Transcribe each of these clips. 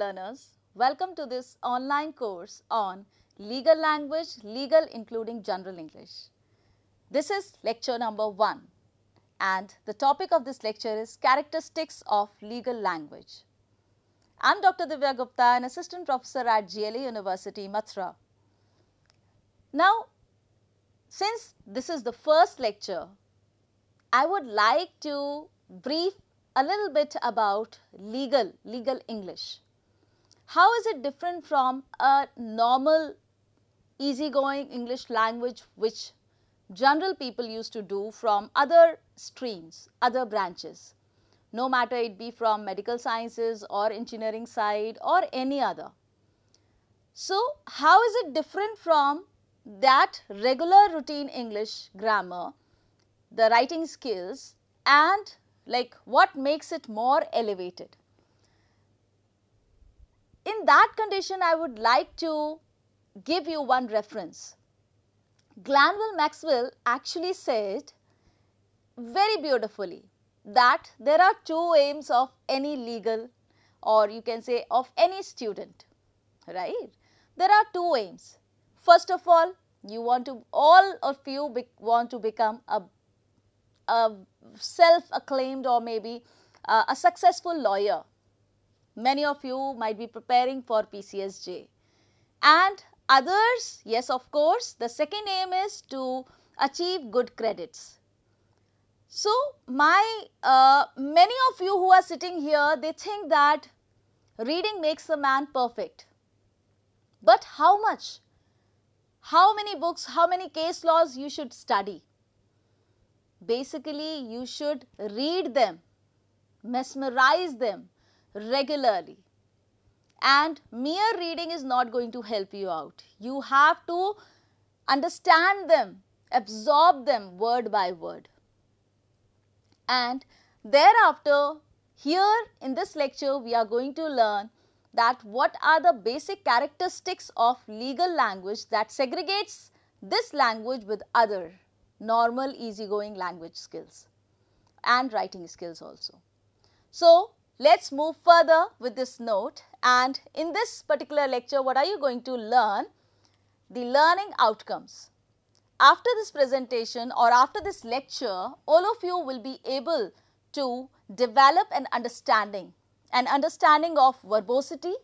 Learners, welcome to this online course on legal language, legal including general English. This is lecture number 1 and the topic of this lecture is characteristics of legal language. I am Dr. Divya Gupta, an assistant professor at GLA University, Mathura. Now, since this is the first lecture, I would like to brief a little bit about legal, legal English. How is it different from a normal easygoing English language which general people used to do from other streams, other branches, no matter it be from medical sciences or engineering side or any other. So, how is it different from that regular routine English grammar, the writing skills and like what makes it more elevated. In that condition, I would like to give you one reference. Glanville Maxwell actually said very beautifully that there are two aims of any legal or you can say of any student, right? There are two aims. First of all, you want to, all of you want to become a, a self acclaimed or maybe uh, a successful lawyer. Many of you might be preparing for PCSJ. And others, yes, of course, the second aim is to achieve good credits. So, my uh, many of you who are sitting here, they think that reading makes a man perfect. But how much? How many books, how many case laws you should study? basically you should read them, mesmerize them regularly. And mere reading is not going to help you out. You have to understand them, absorb them word by word. And thereafter, here in this lecture, we are going to learn that what are the basic characteristics of legal language that segregates this language with other normal easygoing language skills and writing skills also. So, let us move further with this note and in this particular lecture what are you going to learn? The learning outcomes. After this presentation or after this lecture all of you will be able to develop an understanding, an understanding of verbosity,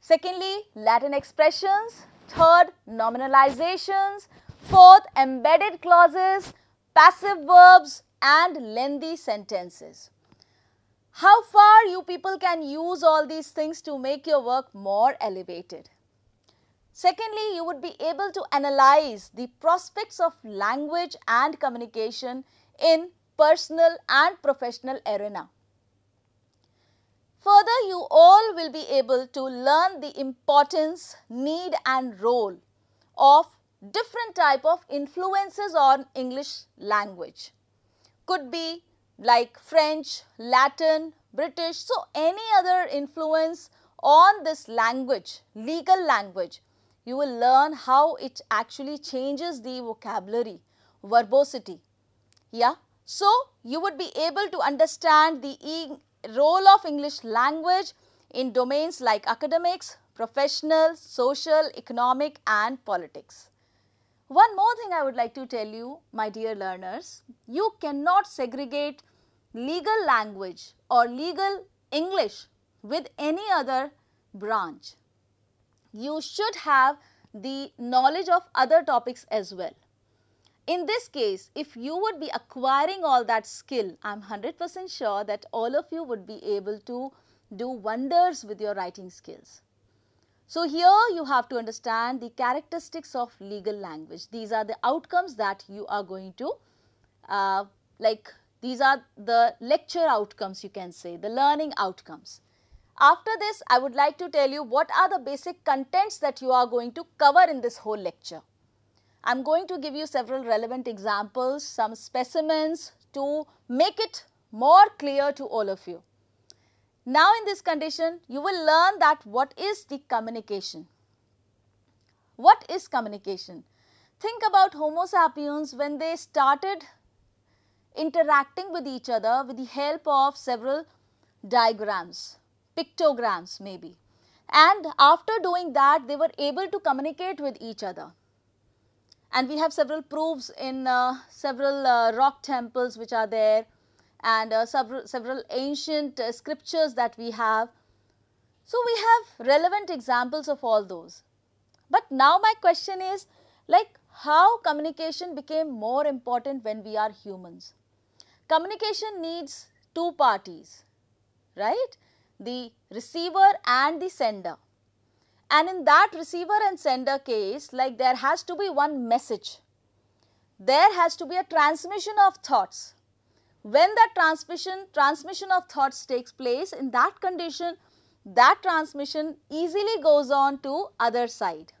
secondly Latin expressions, third nominalizations, Fourth, embedded clauses, passive verbs and lengthy sentences. How far you people can use all these things to make your work more elevated. Secondly, you would be able to analyze the prospects of language and communication in personal and professional arena. Further, you all will be able to learn the importance, need and role of different type of influences on English language. Could be like French, Latin, British, so any other influence on this language, legal language, you will learn how it actually changes the vocabulary, verbosity. Yeah. So, you would be able to understand the e role of English language in domains like academics, professional, social, economic and politics. One more thing I would like to tell you, my dear learners, you cannot segregate legal language or legal English with any other branch. You should have the knowledge of other topics as well. In this case, if you would be acquiring all that skill, I am 100% sure that all of you would be able to do wonders with your writing skills. So, here you have to understand the characteristics of legal language. These are the outcomes that you are going to uh, like these are the lecture outcomes you can say, the learning outcomes. After this, I would like to tell you what are the basic contents that you are going to cover in this whole lecture. I am going to give you several relevant examples, some specimens to make it more clear to all of you. Now in this condition, you will learn that what is the communication. What is communication? Think about Homo sapiens when they started interacting with each other with the help of several diagrams, pictograms maybe. And after doing that, they were able to communicate with each other. And we have several proofs in uh, several uh, rock temples which are there and uh, several, several ancient uh, scriptures that we have. So, we have relevant examples of all those. But now my question is like how communication became more important when we are humans. Communication needs two parties, right? The receiver and the sender. And in that receiver and sender case, like there has to be one message. There has to be a transmission of thoughts. When that transmission, transmission of thoughts takes place, in that condition, that transmission easily goes on to other side.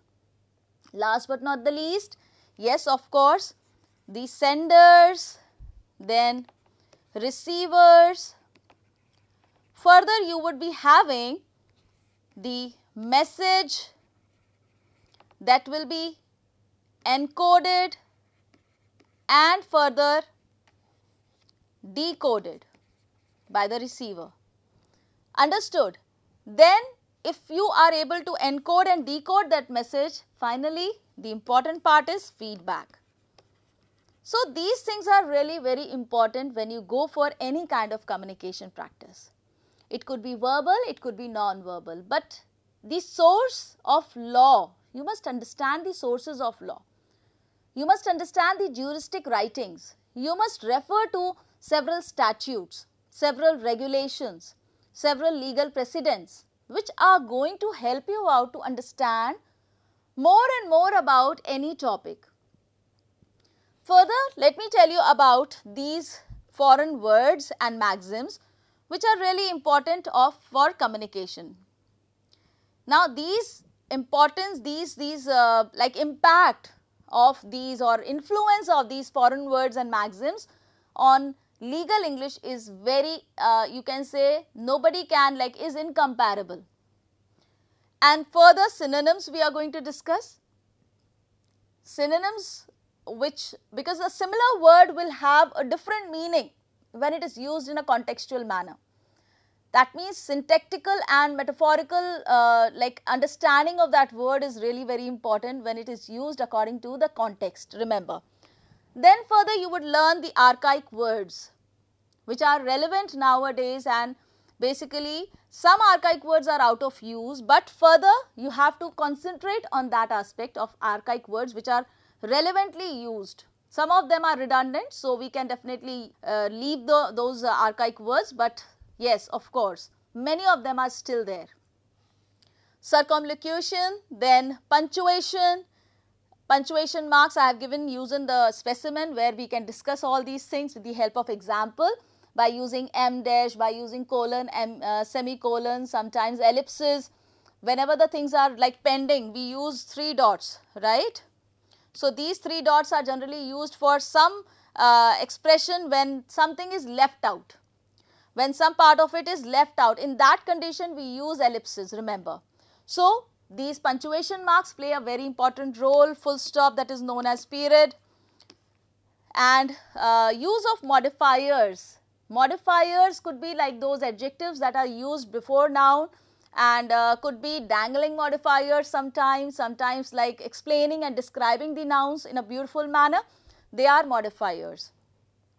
Last but not the least, yes of course, the senders, then receivers. Further you would be having the message that will be encoded and further decoded by the receiver. Understood? Then if you are able to encode and decode that message, finally the important part is feedback. So, these things are really very important when you go for any kind of communication practice. It could be verbal, it could be non-verbal, but the source of law, you must understand the sources of law. You must understand the juristic writings. You must refer to several statutes, several regulations, several legal precedents which are going to help you out to understand more and more about any topic. Further, let me tell you about these foreign words and maxims which are really important of for communication. Now, these importance, these, these uh, like impact of these or influence of these foreign words and maxims on legal English is very, uh, you can say nobody can like is incomparable. And further synonyms we are going to discuss. Synonyms which because a similar word will have a different meaning when it is used in a contextual manner. That means syntactical and metaphorical uh, like understanding of that word is really very important when it is used according to the context remember. Then further you would learn the archaic words which are relevant nowadays and basically some archaic words are out of use but further you have to concentrate on that aspect of archaic words which are relevantly used. Some of them are redundant, so we can definitely uh, leave the, those uh, archaic words, but yes, of course, many of them are still there. Circumlocution, then punctuation, punctuation marks I have given using the specimen where we can discuss all these things with the help of example by using em dash, by using colon, m, uh, semicolon, sometimes ellipses. Whenever the things are like pending, we use three dots, right? So, these three dots are generally used for some uh, expression when something is left out. When some part of it is left out, in that condition we use ellipses, remember. So, these punctuation marks play a very important role, full stop that is known as period and uh, use of modifiers. Modifiers could be like those adjectives that are used before noun and uh, could be dangling modifiers sometimes, sometimes like explaining and describing the nouns in a beautiful manner, they are modifiers.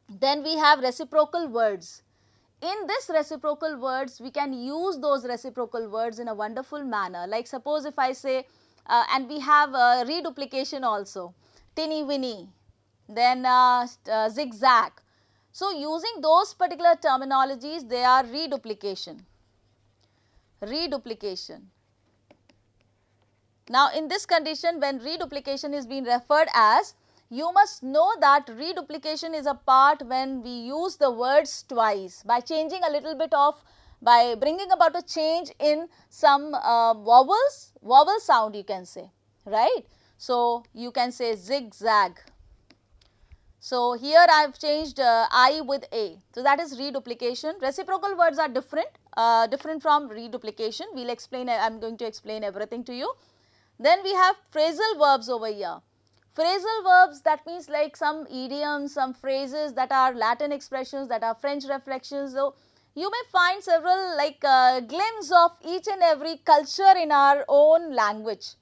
Then we have reciprocal words. In this reciprocal words, we can use those reciprocal words in a wonderful manner. Like suppose if I say, uh, and we have uh, reduplication also, tinny winny, then uh, uh, zigzag. So, using those particular terminologies, they are reduplication reduplication. Now, in this condition when reduplication is being referred as, you must know that reduplication is a part when we use the words twice by changing a little bit of by bringing about a change in some uh, vowels, vowel sound you can say, right. So, you can say zigzag. So, here I have changed uh, I with A. So, that is reduplication. Reciprocal words are different, uh, different from reduplication. We will explain, I am going to explain everything to you. Then we have phrasal verbs over here. Phrasal verbs that means like some idioms, some phrases that are Latin expressions, that are French reflections. So, you may find several like uh, of each and every culture in our own language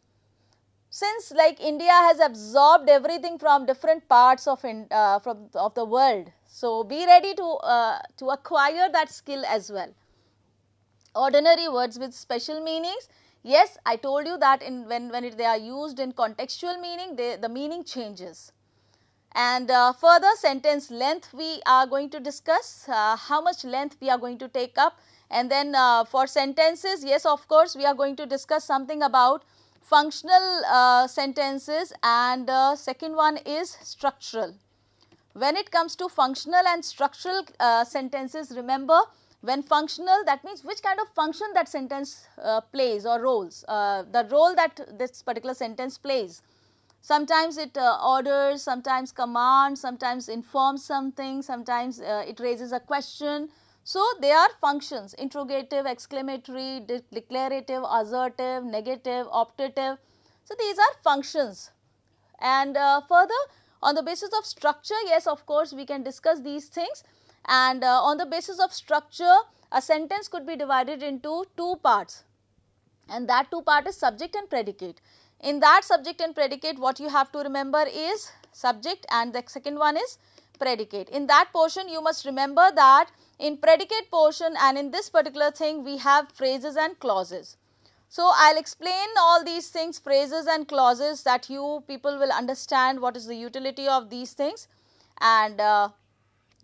since like India has absorbed everything from different parts of, in, uh, from, of the world. So, be ready to, uh, to acquire that skill as well. Ordinary words with special meanings. Yes, I told you that in when, when it, they are used in contextual meaning, they, the meaning changes. And uh, further sentence length we are going to discuss, uh, how much length we are going to take up. And then uh, for sentences, yes, of course, we are going to discuss something about functional uh, sentences and uh, second one is structural. When it comes to functional and structural uh, sentences, remember when functional that means which kind of function that sentence uh, plays or roles, uh, the role that this particular sentence plays. Sometimes it uh, orders, sometimes commands, sometimes informs something, sometimes it raises a question, so, they are functions interrogative, exclamatory, de declarative, assertive, negative, optative. So, these are functions and uh, further on the basis of structure yes of course we can discuss these things and uh, on the basis of structure a sentence could be divided into two parts and that two part is subject and predicate. In that subject and predicate what you have to remember is subject and the second one is predicate. In that portion you must remember that in predicate portion and in this particular thing we have phrases and clauses. So, I will explain all these things phrases and clauses that you people will understand what is the utility of these things and uh,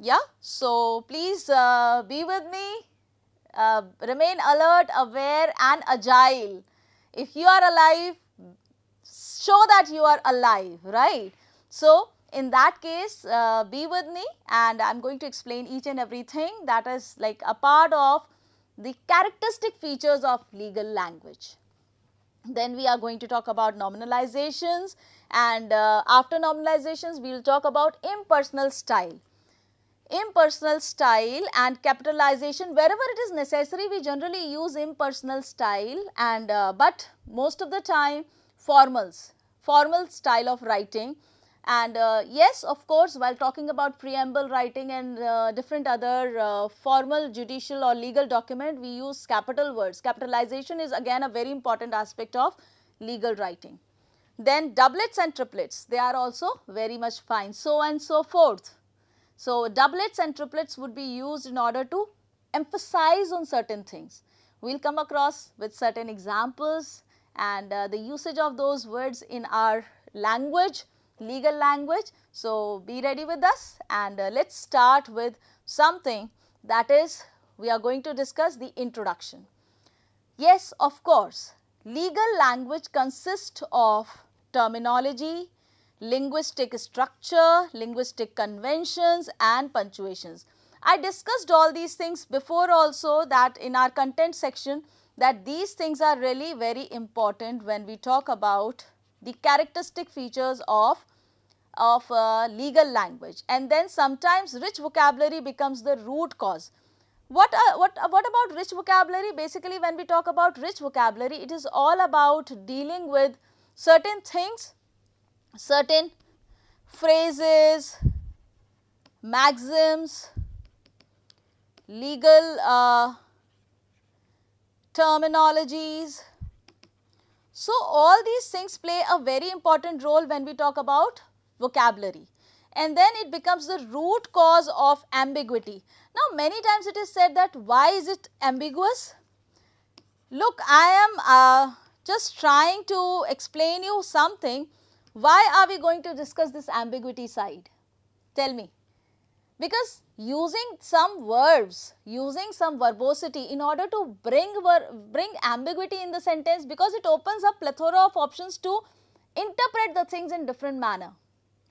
yeah. So, please uh, be with me, uh, remain alert, aware and agile. If you are alive, show that you are alive, right. So, in that case uh, be with me and I am going to explain each and everything that is like a part of the characteristic features of legal language. Then we are going to talk about nominalizations and uh, after nominalizations we will talk about impersonal style. Impersonal style and capitalization wherever it is necessary we generally use impersonal style and uh, but most of the time formals, formal style of writing and uh, yes, of course, while talking about preamble writing and uh, different other uh, formal judicial or legal document, we use capital words. Capitalization is again a very important aspect of legal writing. Then doublets and triplets, they are also very much fine, so and so forth. So, doublets and triplets would be used in order to emphasize on certain things. We will come across with certain examples and uh, the usage of those words in our language legal language. So, be ready with us and uh, let us start with something that is we are going to discuss the introduction. Yes, of course, legal language consists of terminology, linguistic structure, linguistic conventions and punctuations. I discussed all these things before also that in our content section that these things are really very important when we talk about the characteristic features of of uh, legal language and then sometimes rich vocabulary becomes the root cause. What, uh, what, uh, what about rich vocabulary? Basically when we talk about rich vocabulary, it is all about dealing with certain things, certain phrases, maxims, legal uh, terminologies. So, all these things play a very important role when we talk about vocabulary and then it becomes the root cause of ambiguity. Now, many times it is said that why is it ambiguous? Look, I am uh, just trying to explain you something. Why are we going to discuss this ambiguity side? Tell me. Because using some verbs, using some verbosity in order to bring, bring ambiguity in the sentence because it opens up plethora of options to interpret the things in different manner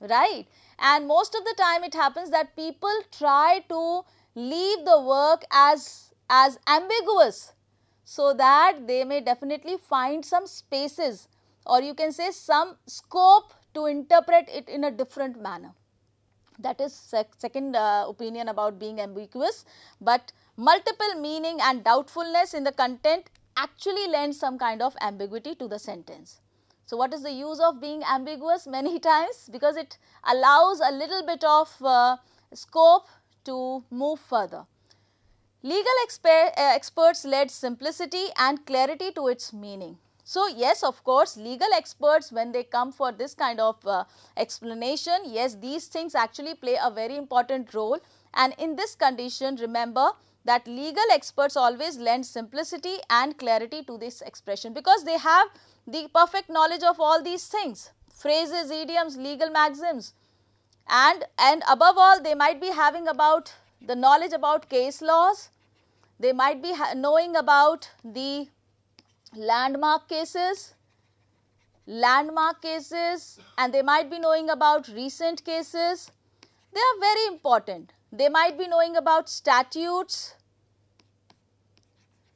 right and most of the time it happens that people try to leave the work as as ambiguous so that they may definitely find some spaces or you can say some scope to interpret it in a different manner. That is sec second uh, opinion about being ambiguous, but multiple meaning and doubtfulness in the content actually lends some kind of ambiguity to the sentence. So, what is the use of being ambiguous many times? Because it allows a little bit of uh, scope to move further. Legal exper uh, experts led simplicity and clarity to its meaning. So, yes of course, legal experts when they come for this kind of uh, explanation, yes these things actually play a very important role. And in this condition remember that legal experts always lend simplicity and clarity to this expression because they have the perfect knowledge of all these things phrases, idioms, legal maxims. And, and above all they might be having about the knowledge about case laws, they might be knowing about the landmark cases, landmark cases and they might be knowing about recent cases. They are very important. They might be knowing about statutes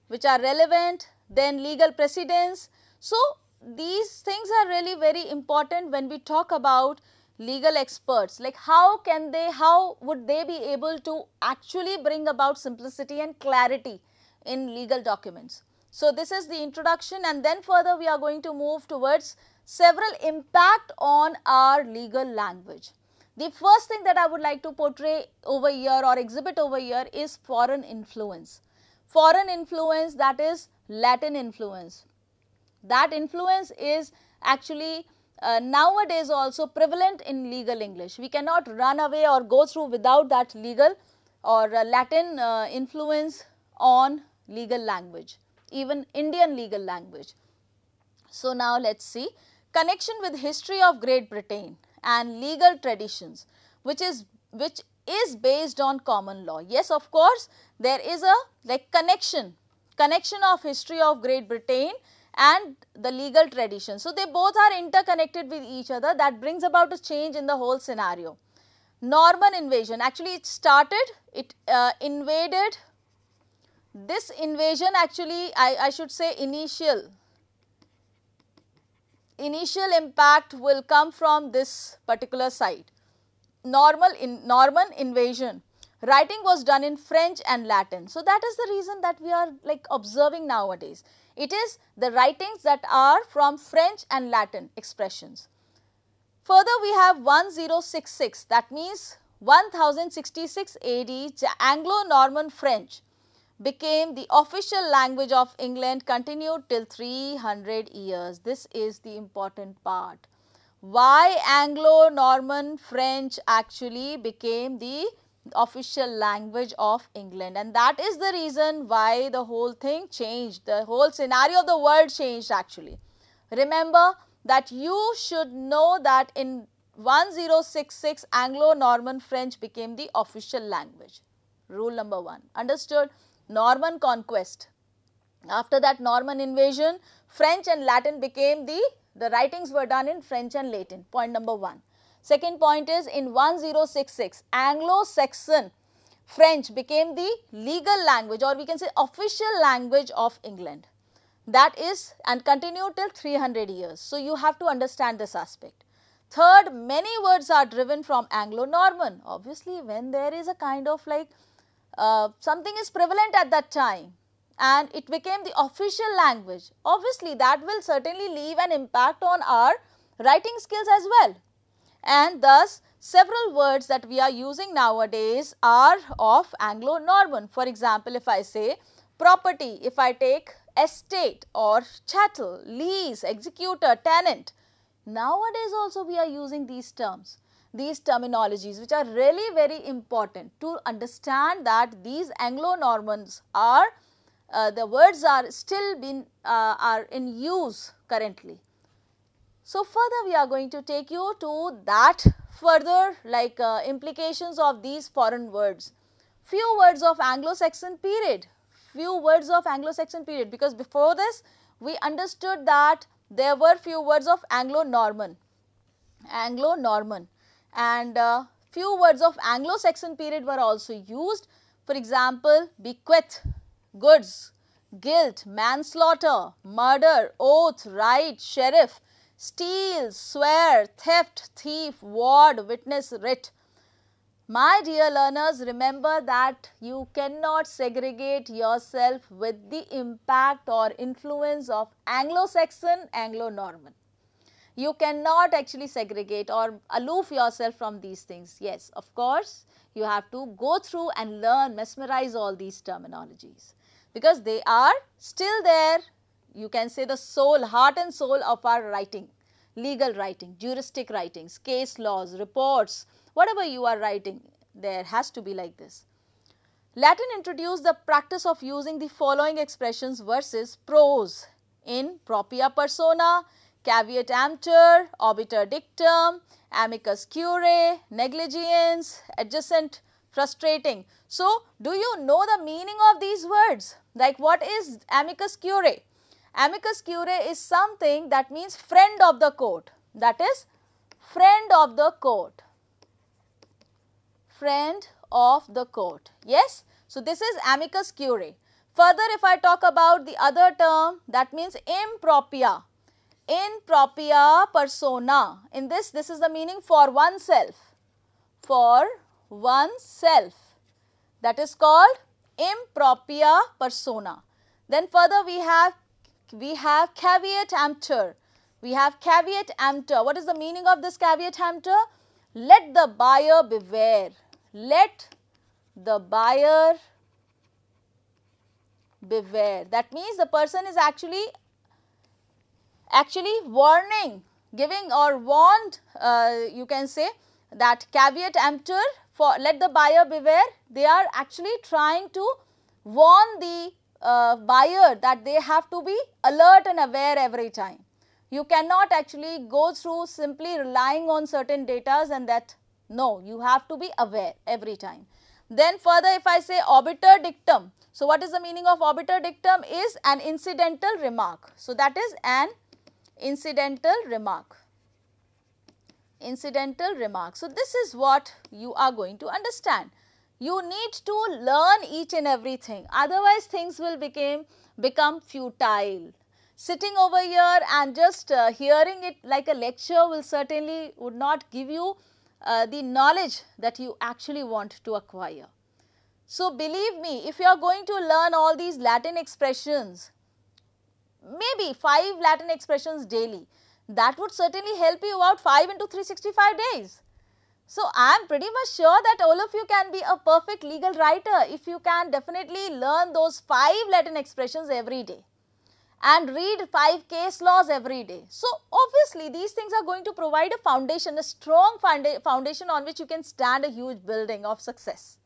which are relevant, then legal precedents. So, these things are really very important when we talk about legal experts like how can they how would they be able to actually bring about simplicity and clarity in legal documents so this is the introduction and then further we are going to move towards several impact on our legal language. The first thing that i would like to portray over here or exhibit over here is foreign influence. Foreign influence that is latin influence. That influence is actually uh, nowadays also prevalent in legal English. We cannot run away or go through without that legal or uh, Latin uh, influence on legal language, even Indian legal language. So, now let us see connection with history of Great Britain and legal traditions which is which is based on common law. Yes, of course, there is a like connection, connection of history of Great Britain and the legal tradition. So, they both are interconnected with each other that brings about a change in the whole scenario. Norman invasion actually it started, it uh, invaded, this invasion actually I, I should say initial, initial impact will come from this particular site. Normal in Norman invasion writing was done in French and Latin. So, that is the reason that we are like observing nowadays. It is the writings that are from French and Latin expressions. Further, we have 1066 that means 1066 AD Anglo-Norman French became the official language of England continued till 300 years. This is the important part. Why Anglo-Norman French actually became the official language of England and that is the reason why the whole thing changed, the whole scenario of the world changed actually. Remember that you should know that in 1066 Anglo-Norman French became the official language. Rule number 1. Understood? Norman conquest. After that Norman invasion, French and Latin became the, the writings were done in French and Latin. Point number 1. Second point is in 1066, Anglo-Saxon French became the legal language or we can say official language of England. That is and continued till 300 years. So, you have to understand this aspect. Third, many words are driven from Anglo-Norman. Obviously, when there is a kind of like uh, something is prevalent at that time and it became the official language. Obviously, that will certainly leave an impact on our writing skills as well and thus several words that we are using nowadays are of Anglo-Norman. For example, if I say property, if I take estate or chattel, lease, executor, tenant, nowadays also we are using these terms these terminologies which are really very important to understand that these Anglo-Normans are uh, the words are still been uh, are in use currently. So, further we are going to take you to that further like uh, implications of these foreign words. Few words of Anglo-Saxon period, few words of Anglo-Saxon period. Because before this we understood that there were few words of Anglo-Norman, Anglo-Norman and uh, few words of Anglo-Saxon period were also used. For example, bequeath, goods, guilt, manslaughter, murder, oath, right, sheriff, steal, swear, theft, thief, ward, witness, writ. My dear learners, remember that you cannot segregate yourself with the impact or influence of Anglo-Saxon, Anglo-Norman. You cannot actually segregate or aloof yourself from these things. Yes, of course, you have to go through and learn, mesmerize all these terminologies because they are still there. You can say the soul, heart and soul of our writing, legal writing, juristic writings, case laws, reports, whatever you are writing, there has to be like this. Latin introduced the practice of using the following expressions versus prose in propria persona, caveat emptor, obiter dictum, amicus curiae, negligence, adjacent frustrating. So, do you know the meaning of these words? Like what is amicus curiae? Amicus curiae is something that means friend of the court. That is friend of the court. Friend of the court. Yes. So, this is amicus curiae. Further, if I talk about the other term, that means impropria in propria persona. In this, this is the meaning for oneself. For oneself. That is called in propria persona. Then further we have we have caveat emptor. We have caveat emptor. What is the meaning of this caveat emptor? Let the buyer beware. Let the buyer beware. That means the person is actually actually warning, giving or warned, uh, you can say that caveat emptor for let the buyer beware, they are actually trying to warn the uh, buyer that they have to be alert and aware every time. You cannot actually go through simply relying on certain data and that no, you have to be aware every time. Then further if I say obiter dictum, so what is the meaning of obiter dictum is an incidental remark. So that is an incidental remark. Incidental remark. So, this is what you are going to understand. You need to learn each and everything otherwise things will become, become futile. Sitting over here and just uh, hearing it like a lecture will certainly would not give you uh, the knowledge that you actually want to acquire. So, believe me if you are going to learn all these Latin expressions maybe 5 Latin expressions daily. That would certainly help you out 5 into 365 days. So, I am pretty much sure that all of you can be a perfect legal writer if you can definitely learn those 5 Latin expressions every day and read 5 case laws every day. So, obviously, these things are going to provide a foundation, a strong foundation on which you can stand a huge building of success,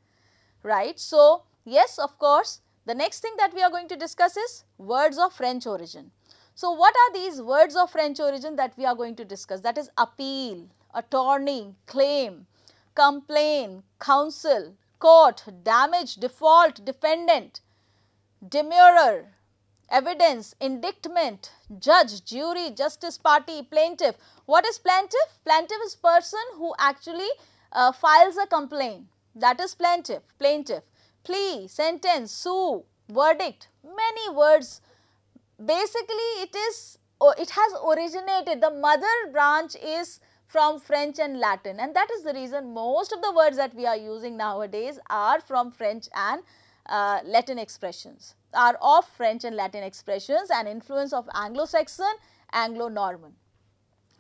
right. So, yes, of course, the next thing that we are going to discuss is words of French origin. So, what are these words of French origin that we are going to discuss? That is appeal, attorney, claim, complain, counsel, court, damage, default, defendant, demurrer, evidence, indictment, judge, jury, justice party, plaintiff. What is plaintiff? Plaintiff is person who actually uh, files a complaint. That is plaintiff, plaintiff plea, sentence, sue, verdict, many words. Basically, it is it has originated. The mother branch is from French and Latin and that is the reason most of the words that we are using nowadays are from French and uh, Latin expressions are of French and Latin expressions and influence of Anglo-Saxon, Anglo-Norman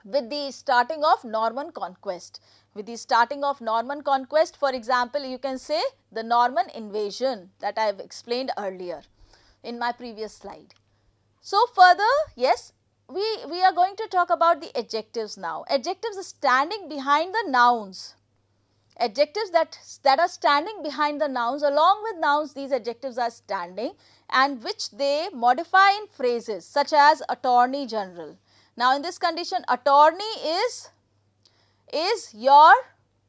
with the starting of Norman conquest. With the starting of Norman conquest, for example, you can say the Norman invasion that I have explained earlier in my previous slide. So, further, yes, we, we are going to talk about the adjectives now. Adjectives are standing behind the nouns. Adjectives that, that are standing behind the nouns along with nouns these adjectives are standing and which they modify in phrases such as attorney general, now, in this condition attorney is, is your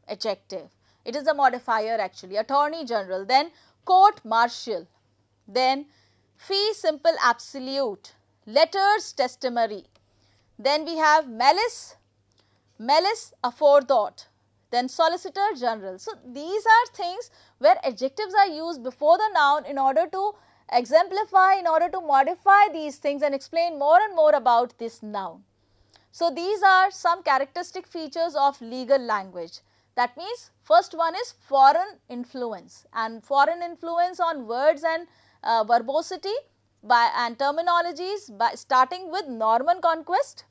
adjective. It is a modifier actually attorney general then court martial then fee simple absolute letters testamentary then we have malice malice aforethought then solicitor general. So, these are things where adjectives are used before the noun in order to exemplify, in order to modify these things and explain more and more about this noun. So, these are some characteristic features of legal language. That means, first one is foreign influence and foreign influence on words and uh, verbosity by and terminologies by starting with Norman conquest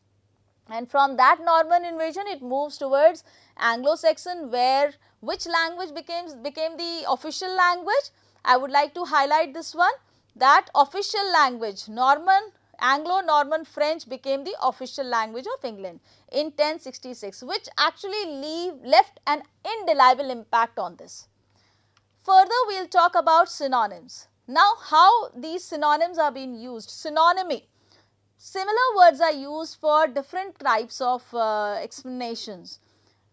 and from that Norman invasion it moves towards Anglo-Saxon where which language became, became the official language. I would like to highlight this one that official language Norman Anglo-Norman French became the official language of England in 1066 which actually leave, left an indelible impact on this. Further we will talk about synonyms. Now how these synonyms are being used, synonymy. Similar words are used for different types of uh, explanations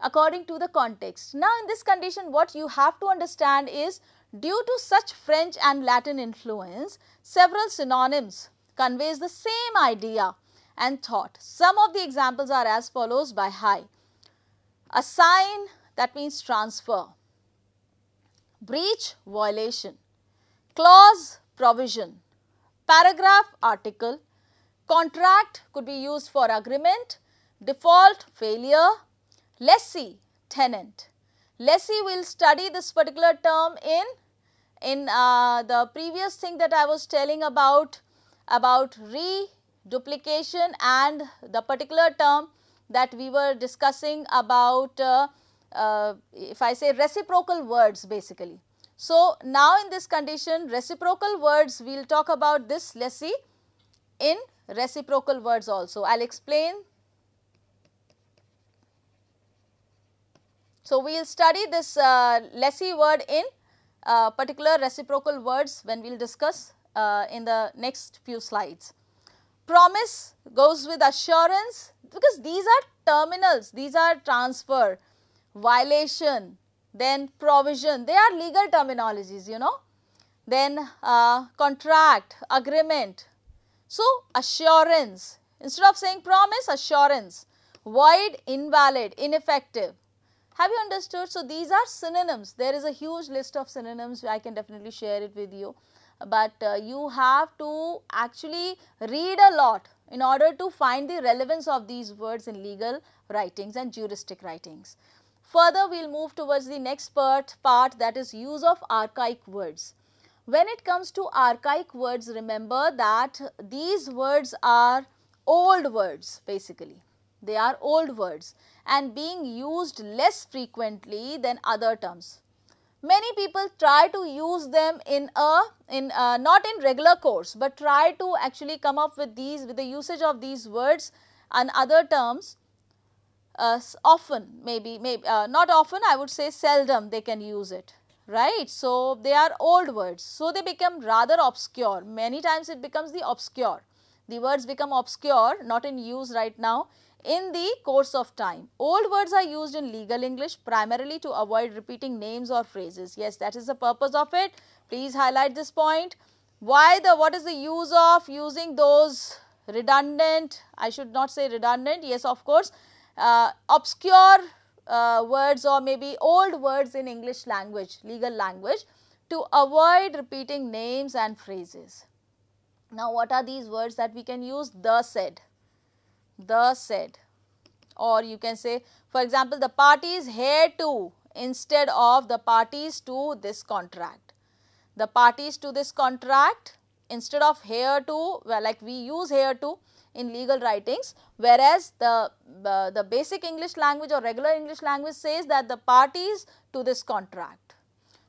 according to the context. Now in this condition what you have to understand is due to such French and Latin influence several synonyms conveys the same idea and thought. Some of the examples are as follows by high. Assign that means transfer, breach violation, clause provision, paragraph article, contract could be used for agreement, default failure, lessee tenant. Lessee will study this particular term in in uh, the previous thing that I was telling about about reduplication and the particular term that we were discussing about uh, uh, if I say reciprocal words basically. So, now in this condition reciprocal words we will talk about this lessee in reciprocal words also. I will explain So, we will study this uh, lessee word in uh, particular reciprocal words when we will discuss uh, in the next few slides. Promise goes with assurance because these are terminals, these are transfer, violation, then provision, they are legal terminologies, you know. Then uh, contract, agreement. So, assurance, instead of saying promise, assurance, void, invalid, ineffective. Have you understood? So, these are synonyms. There is a huge list of synonyms. I can definitely share it with you. But uh, you have to actually read a lot in order to find the relevance of these words in legal writings and juristic writings. Further, we will move towards the next part, part that is use of archaic words. When it comes to archaic words, remember that these words are old words basically. They are old words and being used less frequently than other terms. Many people try to use them in a in a, not in regular course, but try to actually come up with these with the usage of these words and other terms uh, often maybe maybe uh, not often I would say seldom they can use it right. So, they are old words. So, they become rather obscure many times it becomes the obscure the words become obscure not in use right now in the course of time. Old words are used in legal English primarily to avoid repeating names or phrases. Yes, that is the purpose of it. Please highlight this point. Why the, what is the use of using those redundant, I should not say redundant, yes of course, uh, obscure uh, words or maybe old words in English language, legal language to avoid repeating names and phrases. Now, what are these words that we can use? The said, the said or you can say for example the parties here to instead of the parties to this contract. The parties to this contract instead of here to well, like we use here to in legal writings whereas the, uh, the basic English language or regular English language says that the parties to this contract.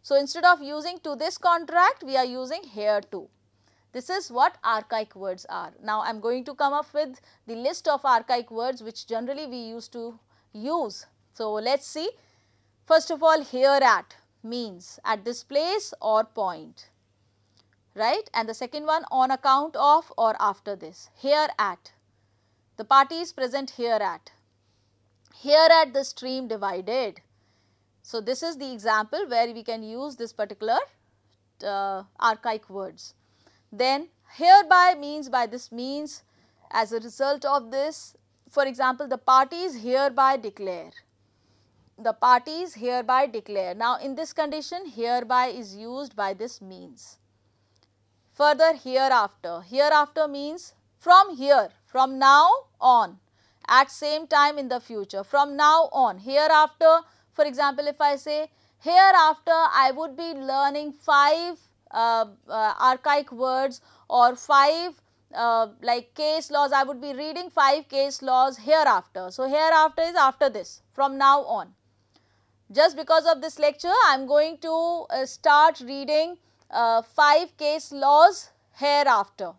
So, instead of using to this contract we are using here to. This is what archaic words are. Now, I am going to come up with the list of archaic words which generally we used to use. So, let us see. First of all, here at means at this place or point, right. And the second one on account of or after this, here at. The party is present here at. Here at the stream divided. So, this is the example where we can use this particular uh, archaic words. Then hereby means by this means as a result of this for example the parties hereby declare the parties hereby declare now in this condition hereby is used by this means Further hereafter. Hereafter means from here, from now on, at same time in the future, from now on. Hereafter, for example, if I say hereafter I would be learning five archaic words or five uh, like case laws, I would be reading five case laws hereafter. So, hereafter is after this from now on. Just because of this lecture, I am going to uh, start reading uh, five case laws hereafter.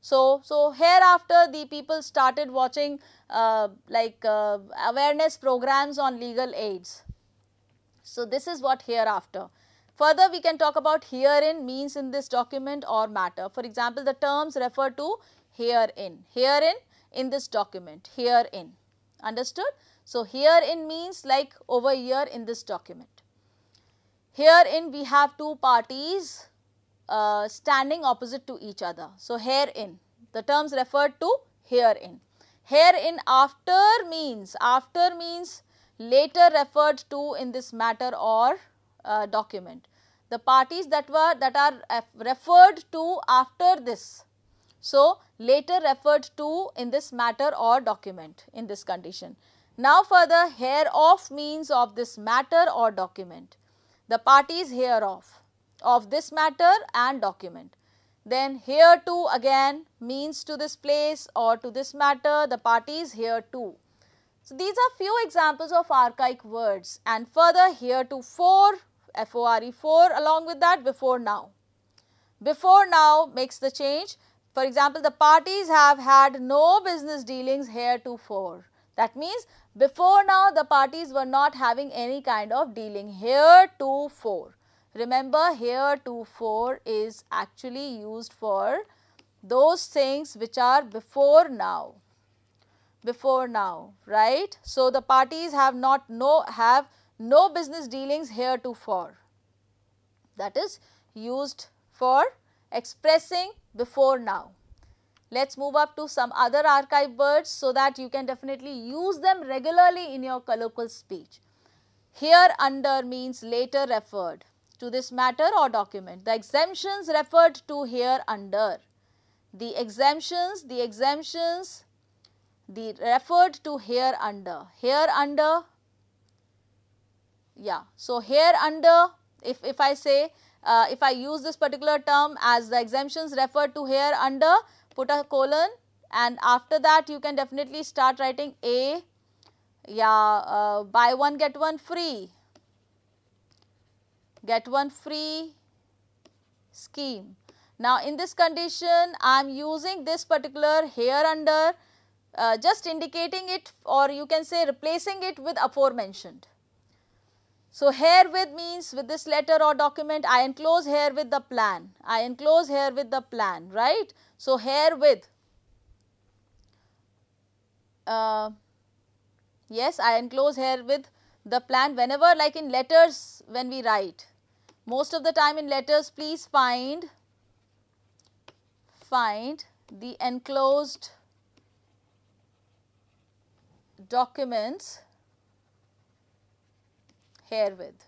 So, so hereafter the people started watching uh, like uh, awareness programs on legal aids. So, this is what hereafter. Further, we can talk about herein means in this document or matter. For example, the terms refer to herein, herein in this document, herein. Understood? So, herein means like over here in this document. Herein we have two parties uh, standing opposite to each other. So, herein the terms referred to herein. Herein after means, after means later referred to in this matter or uh, document. The parties that were that are referred to after this. So, later referred to in this matter or document in this condition. Now, further hereof means of this matter or document. The parties hereof of this matter and document. Then here to again means to this place or to this matter the parties here too. So, these are few examples of archaic words and further here to for FORE 4 along with that before now. Before now makes the change. For example, the parties have had no business dealings heretofore. That means before now the parties were not having any kind of dealing heretofore. Remember here to heretofore is actually used for those things which are before now before now right so the parties have not no have no business dealings heretofore. That is used for expressing before now. Let us move up to some other archaic words so that you can definitely use them regularly in your colloquial speech. Here under means later referred to this matter or document. The exemptions referred to here under. The exemptions, the exemptions, the referred to here under. Here under yeah. So, here under if, if I say uh, if I use this particular term as the exemptions referred to here under put a colon and after that you can definitely start writing A yeah uh, buy one get one free get one free scheme. Now, in this condition I am using this particular here under uh, just indicating it or you can say replacing it with aforementioned. So, herewith means with this letter or document I enclose here with the plan, I enclose here with the plan, right. So, herewith, uh, yes I enclose here with the plan whenever like in letters when we write. Most of the time in letters please find, find the enclosed documents herewith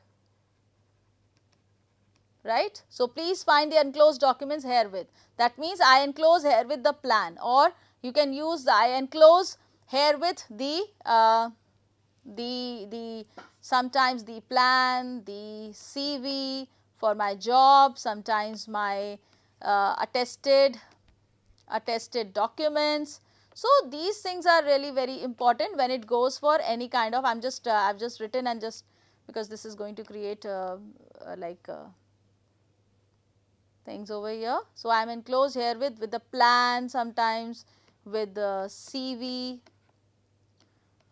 right. So, please find the enclosed documents herewith that means I enclose herewith the plan or you can use the I enclose herewith the uh, the the sometimes the plan, the CV for my job, sometimes my uh, attested attested documents. So, these things are really very important when it goes for any kind of I am just uh, I have just written and just because this is going to create uh, uh, like uh, things over here. So, I am enclosed here with, with the plan sometimes with the CV,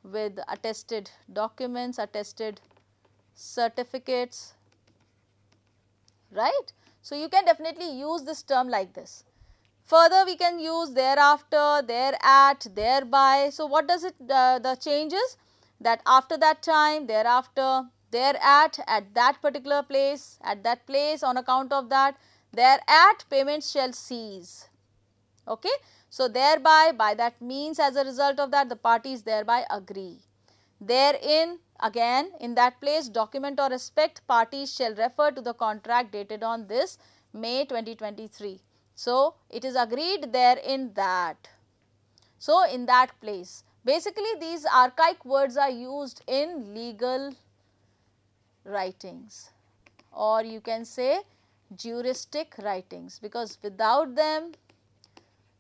with attested documents, attested certificates, right. So, you can definitely use this term like this. Further we can use thereafter, thereat, thereby. So, what does it uh, the changes? That after that time, thereafter, there at at that particular place at that place on account of that there at payments shall cease. Okay? So thereby by that means as a result of that the parties thereby agree. Therein again in that place document or respect parties shall refer to the contract dated on this May 2023 So, it is agreed there in that. So, in that place basically these archaic words are used in legal writings or you can say juristic writings because without them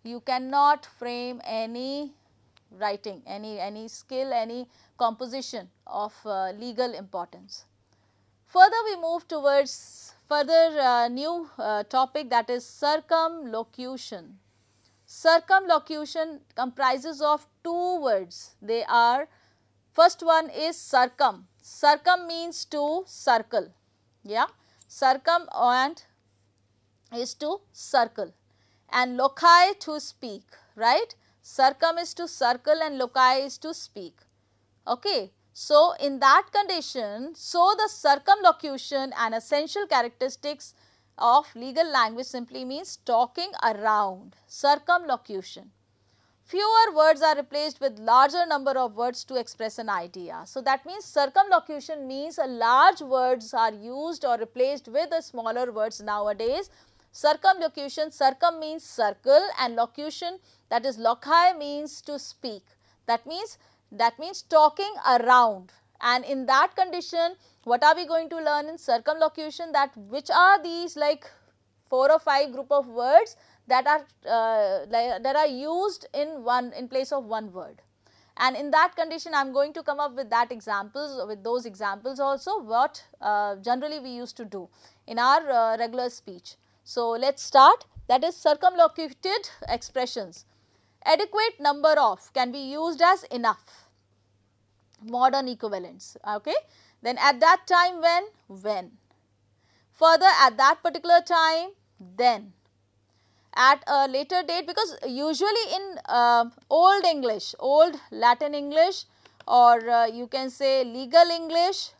you cannot frame any writing, any, any skill, any composition of uh, legal importance. Further we move towards further uh, new uh, topic that is circumlocution. Circumlocution comprises of two words. They are first one is circum. Circum means to circle. Yeah, circum and is to circle and loci to speak, right? Circum is to circle and loci is to speak. Okay. So, in that condition, so the circumlocution and essential characteristics of legal language simply means talking around, circumlocution. Fewer words are replaced with larger number of words to express an idea. So, that means circumlocution means a large words are used or replaced with a smaller words nowadays. Circumlocution, circum means circle and locution that is loci means to speak. That means that means talking around. And in that condition what are we going to learn in circumlocution? That which are these like four or five group of words that are uh, that are used in one in place of one word. And in that condition I am going to come up with that examples with those examples also what uh, generally we used to do in our uh, regular speech. So, let us start. That is circumlocuted expressions adequate number of can be used as enough. Modern equivalents okay? Then at that time when? When? Further at that particular time then. At a later date because usually in uh, old english old latin english or uh, you can say legal english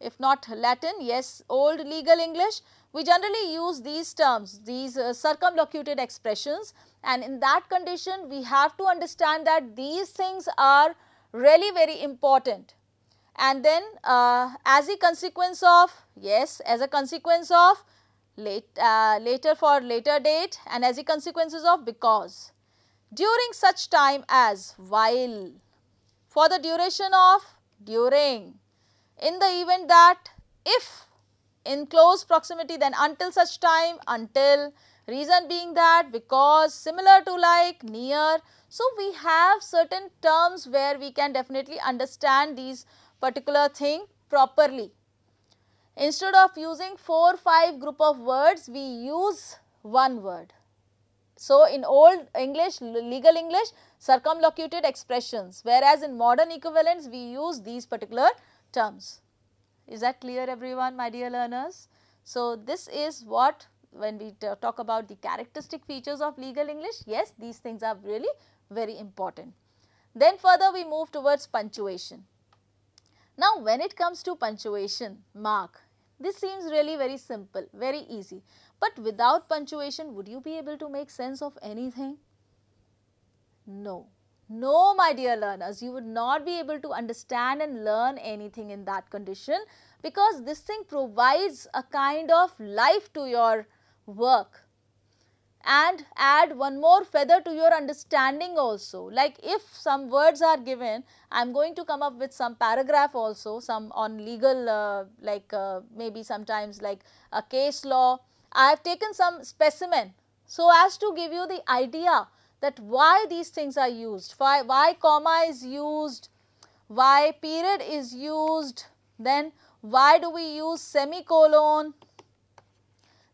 if not latin yes old legal english we generally use these terms these uh, circumlocuted expressions and in that condition we have to understand that these things are really very important. And then uh, as a consequence of yes as a consequence of late uh, later for later date and as a consequences of because. During such time as while for the duration of during in the event that if in close proximity then until such time until Reason being that because similar to like near. So, we have certain terms where we can definitely understand these particular thing properly. Instead of using 4 5 group of words, we use one word. So, in old English, legal English, circumlocuted expressions, whereas in modern equivalents, we use these particular terms. Is that clear everyone, my dear learners? So, this is what when we talk about the characteristic features of legal English, yes, these things are really very important. Then further we move towards punctuation. Now, when it comes to punctuation mark, this seems really very simple, very easy. But without punctuation, would you be able to make sense of anything? No. No, my dear learners, you would not be able to understand and learn anything in that condition because this thing provides a kind of life to your work. And add one more feather to your understanding also. Like if some words are given i am going to come up with some paragraph also some on legal uh, like uh, maybe sometimes like a case law. I have taken some specimen so as to give you the idea that why these things are used. Why, why comma is used why period is used then why do we use semicolon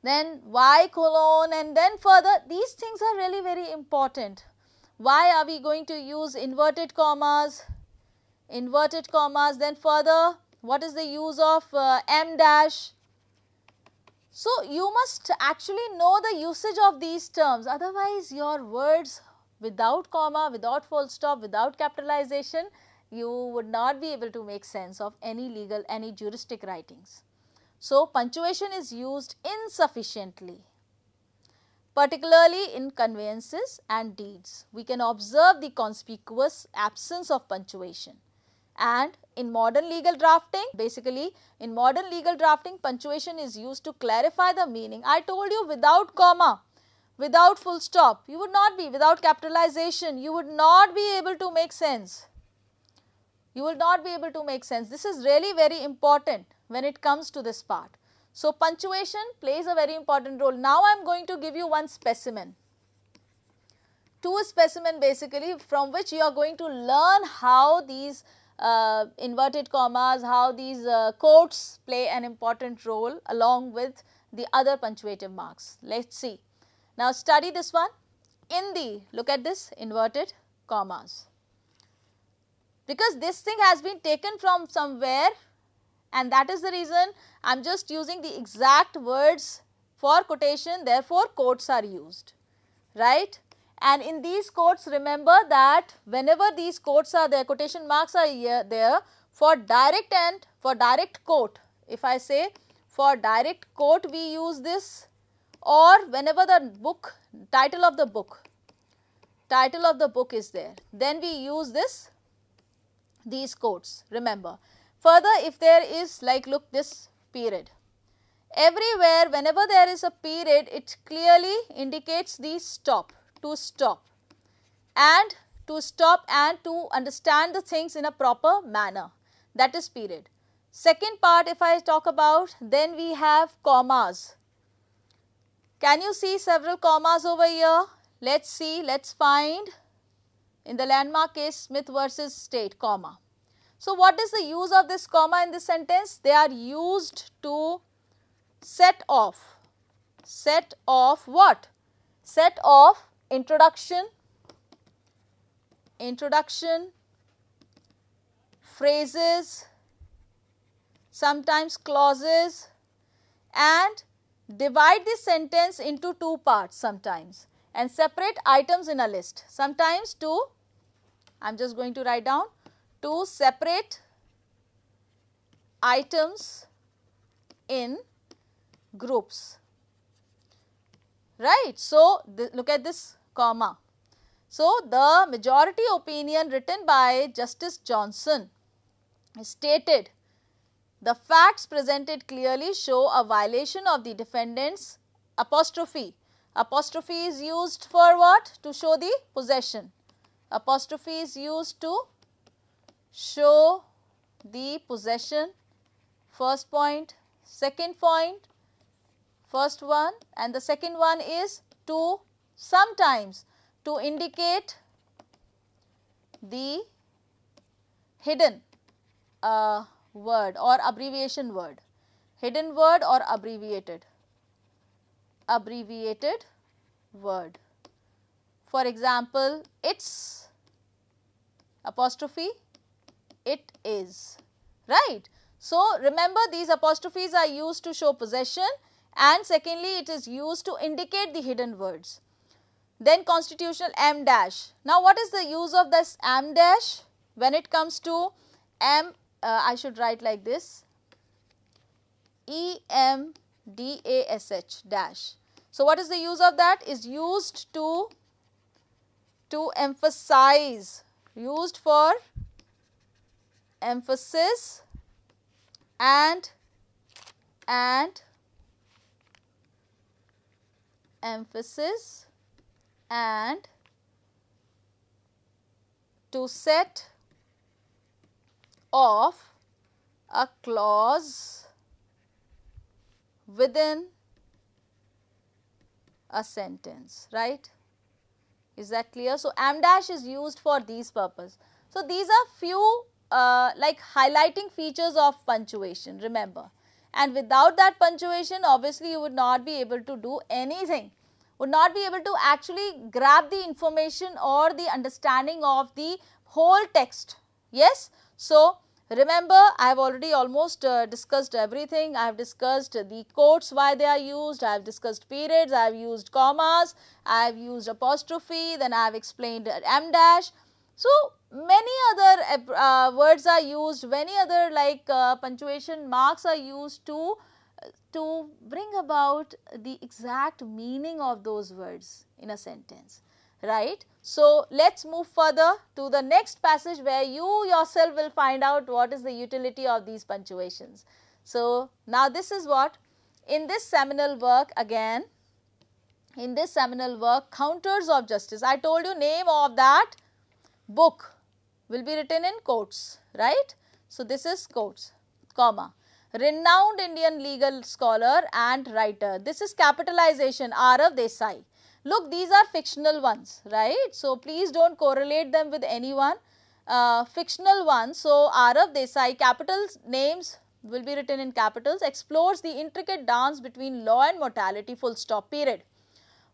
then y colon and then further these things are really very important. Why are we going to use inverted commas, inverted commas then further what is the use of uh, em dash. So, you must actually know the usage of these terms otherwise your words without comma, without full stop, without capitalization you would not be able to make sense of any legal, any juristic writings. So, punctuation is used insufficiently particularly in conveyances and deeds. We can observe the conspicuous absence of punctuation and in modern legal drafting basically in modern legal drafting punctuation is used to clarify the meaning. I told you without comma without full stop. You would not be without capitalization. You would not be able to make sense. You will not be able to make sense. This is really very important when it comes to this part. So, punctuation plays a very important role. Now, I am going to give you one specimen. Two specimen basically from which you are going to learn how these uh, inverted commas, how these uh, quotes play an important role along with the other punctuative marks. Let us see. Now study this one in the look at this inverted commas because this thing has been taken from somewhere and that is the reason I am just using the exact words for quotation therefore quotes are used right? And in these quotes remember that whenever these quotes are there quotation marks are here, there for direct and for direct quote. If I say for direct quote we use this or whenever the book title of the book title of the book is there then we use this these codes remember. Further if there is like look this period. Everywhere whenever there is a period it clearly indicates the stop to stop. And to stop and to understand the things in a proper manner. That is period. Second part if i talk about then we have commas. Can you see several commas over here? Let us see, let us find in the landmark case Smith versus State, comma. So, what is the use of this comma in this sentence? They are used to set off, set off what? Set off introduction, introduction, phrases, sometimes clauses and divide the sentence into two parts sometimes and separate items in a list. Sometimes to, I am just going to write down, two separate items in groups, right. So, look at this comma. So, the majority opinion written by Justice Johnson stated the facts presented clearly show a violation of the defendant's apostrophe. Apostrophe is used for what? To show the possession. Apostrophe is used to show the possession. First point, second point, first one and the second one is to sometimes to indicate the hidden uh, word or abbreviation word, hidden word or abbreviated, abbreviated word. For example, it's apostrophe, it is, right. So, remember these apostrophes are used to show possession and secondly it is used to indicate the hidden words. Then constitutional em dash. Now, what is the use of this em dash when it comes to am uh, I should write like this E M D A S H dash. So, what is the use of that is used to to emphasize used for emphasis and and emphasis and to set of a clause within a sentence, right? Is that clear? So, em dash is used for these purpose. So, these are few uh, like highlighting features of punctuation, remember. And without that punctuation, obviously, you would not be able to do anything, would not be able to actually grab the information or the understanding of the whole text. Yes? So, Remember, I have already almost uh, discussed everything. I have discussed the quotes, why they are used. I have discussed periods. I have used commas. I have used apostrophe. Then I have explained em dash. So, many other uh, words are used. Many other like uh, punctuation marks are used to to bring about the exact meaning of those words in a sentence right. So, let us move further to the next passage where you yourself will find out what is the utility of these punctuations. So, now this is what in this seminal work again in this seminal work Contours of Justice. I told you name of that book will be written in quotes, right. So, this is quotes, comma, renowned Indian legal scholar and writer. This is capitalization Arav Desai. Look, these are fictional ones, right. So, please do not correlate them with anyone. Uh, fictional ones. So, Arav Desai, capital names will be written in capitals, explores the intricate dance between law and mortality, full stop, period.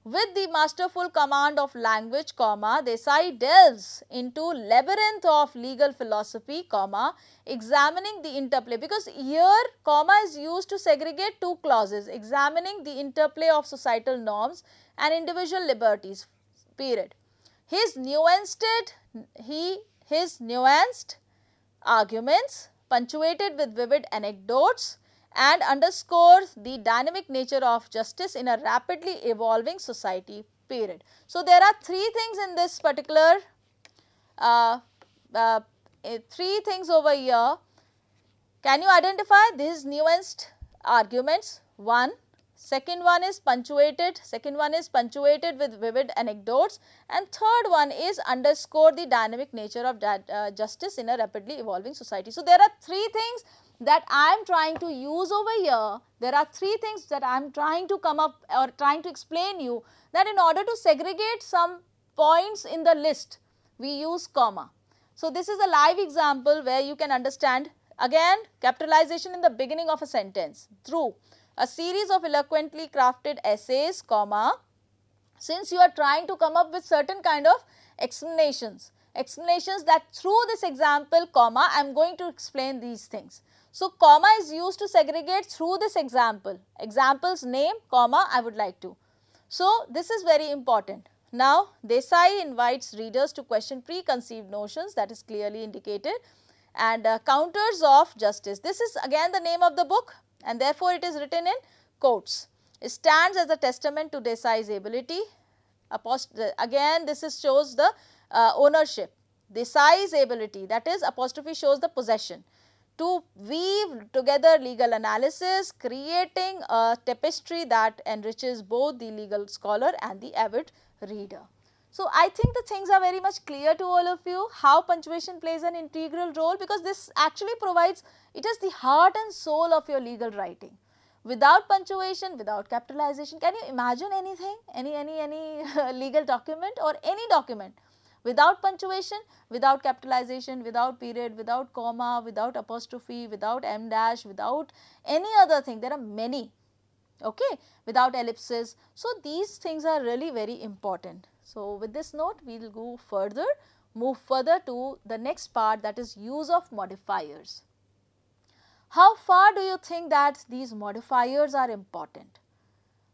With the masterful command of language, comma, Desai delves into labyrinth of legal philosophy, comma, examining the interplay because here comma is used to segregate two clauses, examining the interplay of societal norms and individual liberties, period. His nuanced, he, his nuanced arguments punctuated with vivid anecdotes and underscores the dynamic nature of justice in a rapidly evolving society period. So, there are three things in this particular uh, uh, eh, three things over here. Can you identify these nuanced arguments? One, second one is punctuated, second one is punctuated with vivid anecdotes and third one is underscore the dynamic nature of uh, justice in a rapidly evolving society. So, there are three things that I am trying to use over here, there are three things that I am trying to come up or trying to explain you that in order to segregate some points in the list, we use comma. So, this is a live example where you can understand again capitalization in the beginning of a sentence through a series of eloquently crafted essays, comma, since you are trying to come up with certain kind of explanations, explanations that through this example, comma, I am going to explain these things. So, comma is used to segregate through this example, examples name, comma I would like to. So, this is very important. Now, Desai invites readers to question preconceived notions that is clearly indicated and uh, contours of justice. This is again the name of the book and therefore, it is written in quotes. It stands as a testament to Desai's ability. Apost again, this is shows the uh, ownership. Desai's ability that is apostrophe shows the possession to weave together legal analysis, creating a tapestry that enriches both the legal scholar and the avid reader. So, I think the things are very much clear to all of you how punctuation plays an integral role because this actually provides, it is the heart and soul of your legal writing. Without punctuation, without capitalization, can you imagine anything, any, any, any legal document or any document without punctuation, without capitalization, without period, without comma, without apostrophe, without em dash, without any other thing. There are many, okay, without ellipses. So, these things are really very important. So, with this note, we will go further, move further to the next part that is use of modifiers. How far do you think that these modifiers are important?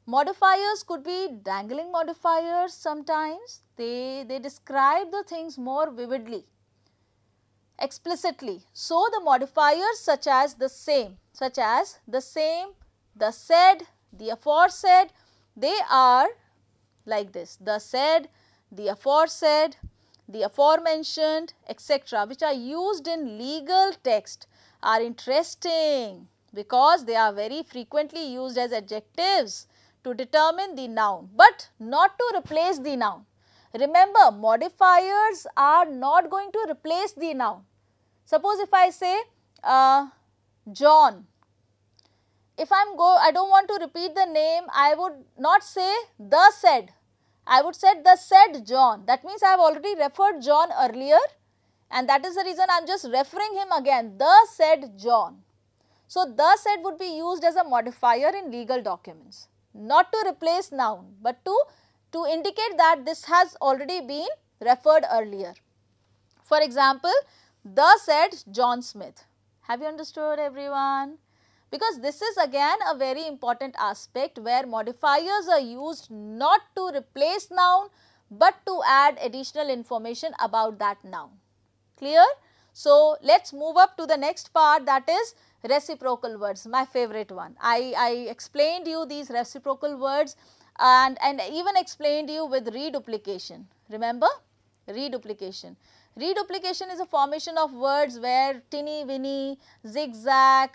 Modifiers could be dangling modifiers sometimes. They, they describe the things more vividly, explicitly. So, the modifiers such as the same, such as the same, the said, the aforesaid, they are like this, the said, the aforesaid, the aforementioned, etc., which are used in legal text are interesting because they are very frequently used as adjectives to determine the noun, but not to replace the noun. Remember, modifiers are not going to replace the noun. Suppose if I say uh, John, if I am go, I do not want to repeat the name, I would not say the said. I would say the said John. That means I have already referred John earlier and that is the reason I am just referring him again, the said John. So, the said would be used as a modifier in legal documents not to replace noun, but to, to indicate that this has already been referred earlier. For example, the said John Smith. Have you understood everyone? Because this is again a very important aspect where modifiers are used not to replace noun, but to add additional information about that noun. Clear? So, let us move up to the next part that is reciprocal words, my favorite one. I, I explained you these reciprocal words and, and even explained you with reduplication. Remember? Reduplication. Reduplication is a formation of words where tinny, winny, zigzag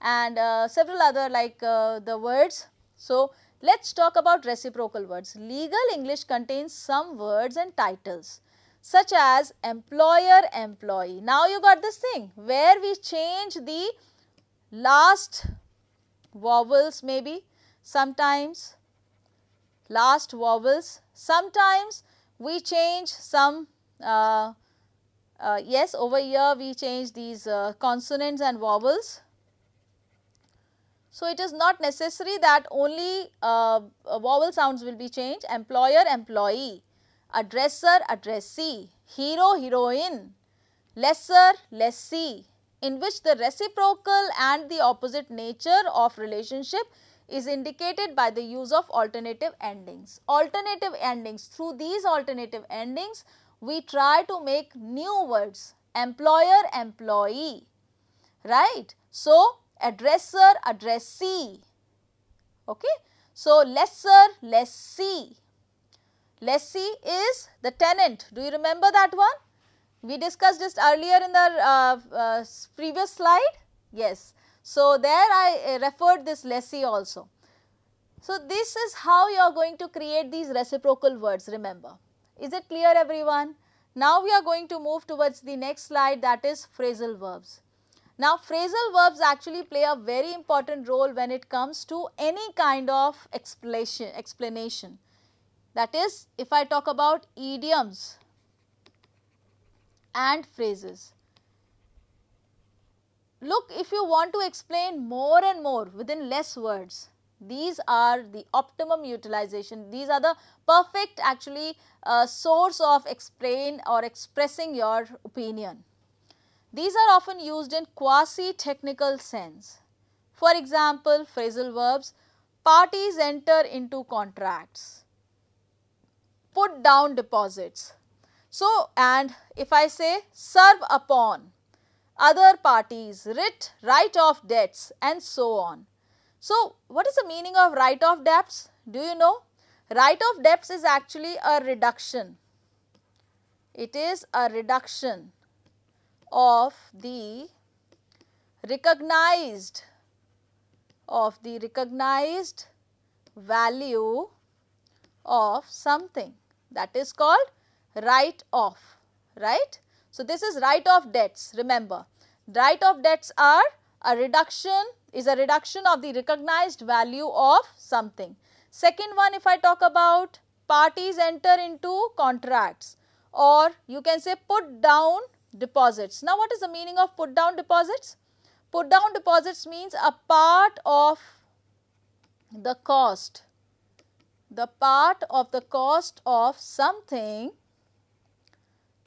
and uh, several other like uh, the words. So, Let's talk about reciprocal words. Legal English contains some words and titles such as employer employee. Now you got this thing where we change the last vowels maybe sometimes last vowels. Sometimes we change some uh, uh, yes over here we change these uh, consonants and vowels. So, it is not necessary that only uh, vowel sounds will be changed. Employer employee, addresser addressee, hero heroine, lessor lessee. In which the reciprocal and the opposite nature of relationship is indicated by the use of alternative endings. Alternative endings through these alternative endings we try to make new words employer employee right. So, addresser, addressee. Okay. So, lessor, lessee. Lessee is the tenant. Do you remember that one? We discussed this earlier in the uh, uh, previous slide. Yes. So, there I uh, referred this lessee also. So, this is how you are going to create these reciprocal words remember. Is it clear everyone? Now, we are going to move towards the next slide that is phrasal verbs. Now, phrasal verbs actually play a very important role when it comes to any kind of explanation. explanation. That is, if I talk about idioms and phrases. Look, if you want to explain more and more within less words, these are the optimum utilization. These are the perfect actually uh, source of explain or expressing your opinion. These are often used in quasi-technical sense. For example, phrasal verbs, parties enter into contracts, put down deposits. So, and if I say serve upon, other parties, writ, write off debts and so on. So, what is the meaning of write off debts? Do you know? Write off debts is actually a reduction. It is a reduction of the recognized of the recognized value of something that is called write off right. So, this is write off debts remember write off debts are a reduction is a reduction of the recognized value of something. Second one if I talk about parties enter into contracts or you can say put down deposits. Now, what is the meaning of put down deposits? Put down deposits means a part of the cost, the part of the cost of something,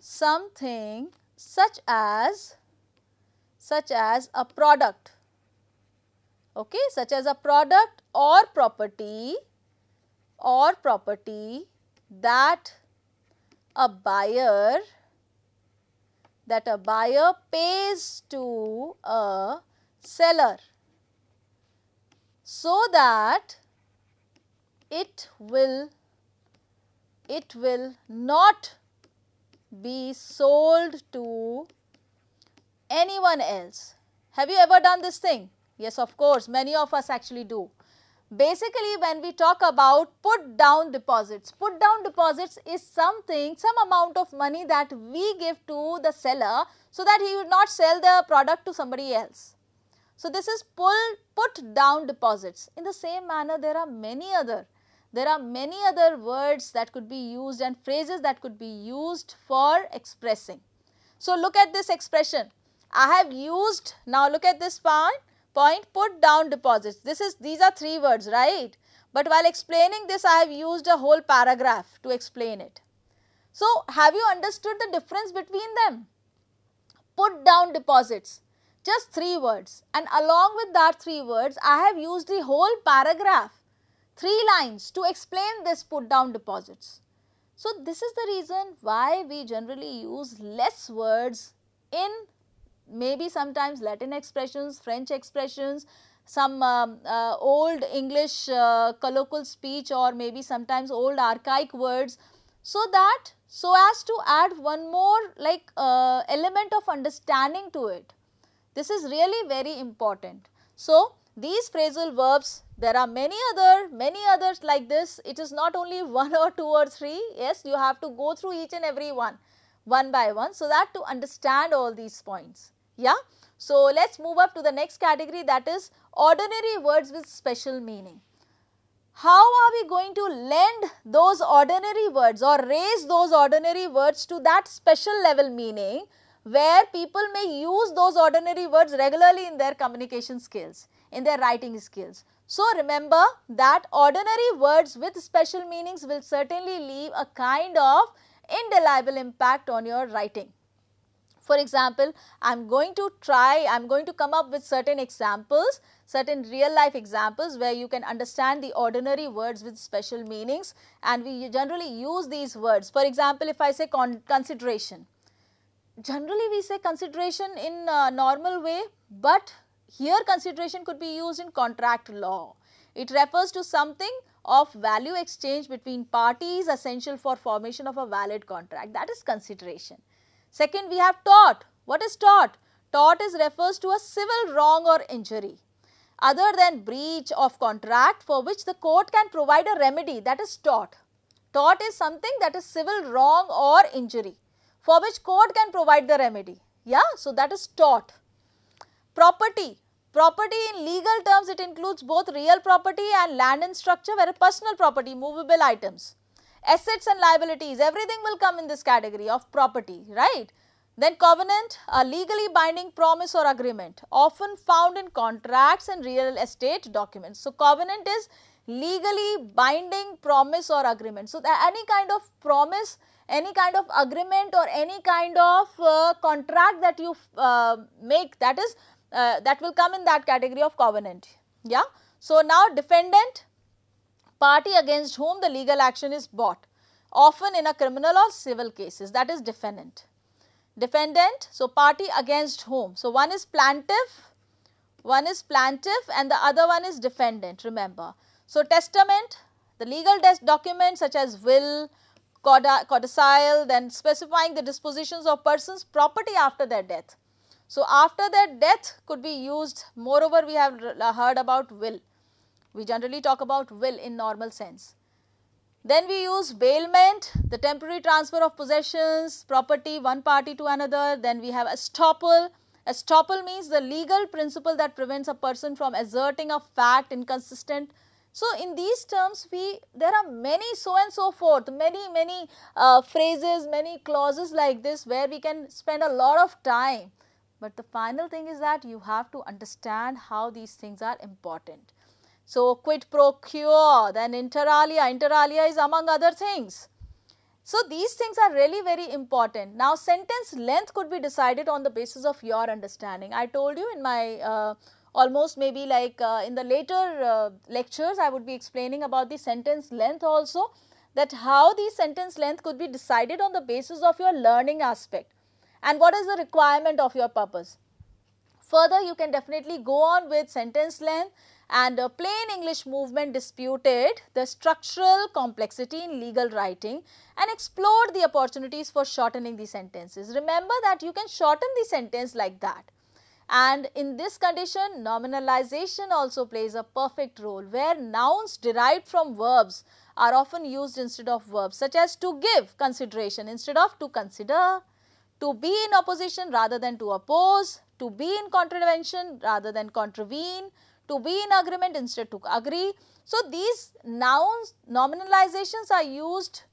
something such as, such as a product, okay, such as a product or property or property that a buyer that a buyer pays to a seller. So that it will it will not be sold to anyone else. Have you ever done this thing? Yes, of course, many of us actually do. Basically, when we talk about put down deposits, put down deposits is something, some amount of money that we give to the seller so that he would not sell the product to somebody else. So, this is pull, put down deposits. In the same manner, there are many other, there are many other words that could be used and phrases that could be used for expressing. So, look at this expression. I have used, now look at this part point put down deposits. This is these are three words, right? But while explaining this, I have used a whole paragraph to explain it. So, have you understood the difference between them? Put down deposits, just three words and along with that three words, I have used the whole paragraph, three lines to explain this put down deposits. So, this is the reason why we generally use less words in maybe sometimes Latin expressions, French expressions, some um, uh, old English uh, colloquial speech or maybe sometimes old archaic words so that so as to add one more like uh, element of understanding to it. This is really very important. So, these phrasal verbs There are many other, many others like this. It is not only one or two or three. Yes, you have to go through each and every one, one by one, so that to understand all these points. Yeah. So, let us move up to the next category that is ordinary words with special meaning. How are we going to lend those ordinary words or raise those ordinary words to that special level meaning where people may use those ordinary words regularly in their communication skills, in their writing skills. So, remember that ordinary words with special meanings will certainly leave a kind of indelible impact on your writing. For example, I am going to try, I am going to come up with certain examples, certain real life examples where you can understand the ordinary words with special meanings and we generally use these words. For example, if I say con consideration, generally we say consideration in a normal way, but here consideration could be used in contract law. It refers to something of value exchange between parties essential for formation of a valid contract that is consideration. Second we have tort. What is tort? Tort is refers to a civil wrong or injury other than breach of contract for which the court can provide a remedy that is tort. Tort is something that is civil wrong or injury for which court can provide the remedy. Yeah, so that is tort. Property. Property in legal terms it includes both real property and land and structure where personal property, movable items. Assets and liabilities, everything will come in this category of property, right. Then covenant, a legally binding promise or agreement often found in contracts and real estate documents. So, covenant is legally binding promise or agreement. So, any kind of promise any kind of agreement or any kind of uh, contract that you uh, make that is uh, that will come in that category of covenant. Yeah. So, now defendant party against whom the legal action is brought often in a criminal or civil cases that is defendant. Defendant, so party against whom. So, one is plaintiff, one is plaintiff and the other one is defendant remember. So, testament, the legal document such as will, codicil, then specifying the dispositions of persons property after their death. So, after their death could be used moreover we have heard about will, we generally talk about will in normal sense. Then we use bailment, the temporary transfer of possessions, property one party to another, then we have estoppel. Estoppel means the legal principle that prevents a person from asserting a fact inconsistent so, in these terms we there are many so and so forth many many uh, phrases many clauses like this where we can spend a lot of time. But the final thing is that you have to understand how these things are important. So, quid pro quo then inter alia, inter alia is among other things. So, these things are really very important. Now, sentence length could be decided on the basis of your understanding. I told you in my uh, almost maybe like uh, in the later uh, lectures I would be explaining about the sentence length also that how the sentence length could be decided on the basis of your learning aspect and what is the requirement of your purpose. Further you can definitely go on with sentence length and uh, plain English movement disputed the structural complexity in legal writing and explored the opportunities for shortening the sentences. Remember that you can shorten the sentence like that and in this condition nominalization also plays a perfect role where nouns derived from verbs are often used instead of verbs such as to give consideration instead of to consider, to be in opposition rather than to oppose, to be in contravention rather than contravene, to be in agreement instead to agree. So, these nouns nominalizations are used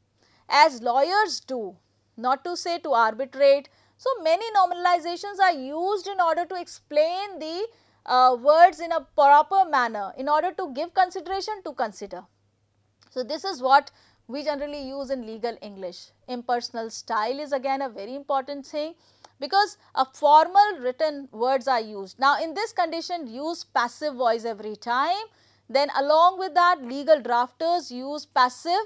as lawyers do not to say to arbitrate so, many nominalizations are used in order to explain the uh, words in a proper manner in order to give consideration to consider. So, this is what we generally use in legal English. Impersonal style is again a very important thing because a formal written words are used. Now, in this condition use passive voice every time. Then along with that legal drafters use passive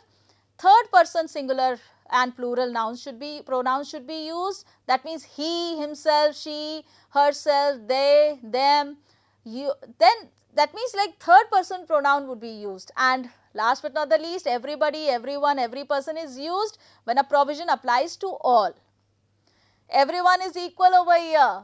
third person singular and plural nouns should be pronouns should be used that means he himself she herself they them you then that means like third person pronoun would be used and last but not the least everybody everyone every person is used when a provision applies to all everyone is equal over here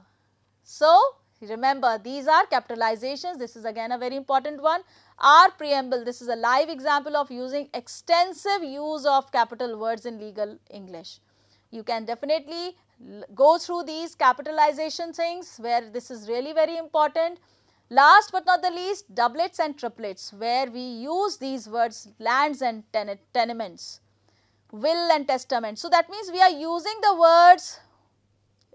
so Remember, these are capitalizations. This is again a very important one. Our preamble, this is a live example of using extensive use of capital words in legal English. You can definitely go through these capitalization things where this is really very important. Last but not the least, doublets and triplets where we use these words lands and ten tenements, will and testament. So, that means we are using the words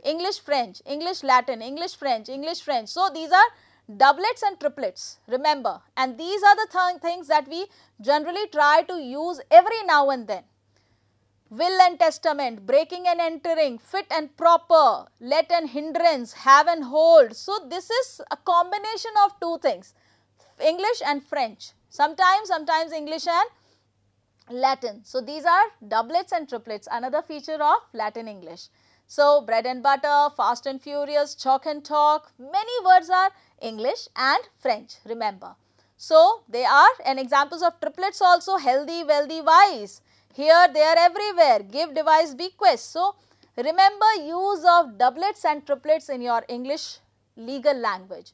English French, English Latin, English French, English French. So, these are doublets and triplets remember and these are the th things that we generally try to use every now and then. Will and testament, breaking and entering, fit and proper, let and hindrance, have and hold. So, this is a combination of two things English and French sometimes sometimes English and Latin. So, these are doublets and triplets another feature of Latin English. So, bread and butter, fast and furious, chalk and talk, many words are English and French, remember. So, they are and examples of triplets also healthy, wealthy, wise. Here they are everywhere, give, devise, bequest. So, remember use of doublets and triplets in your English legal language.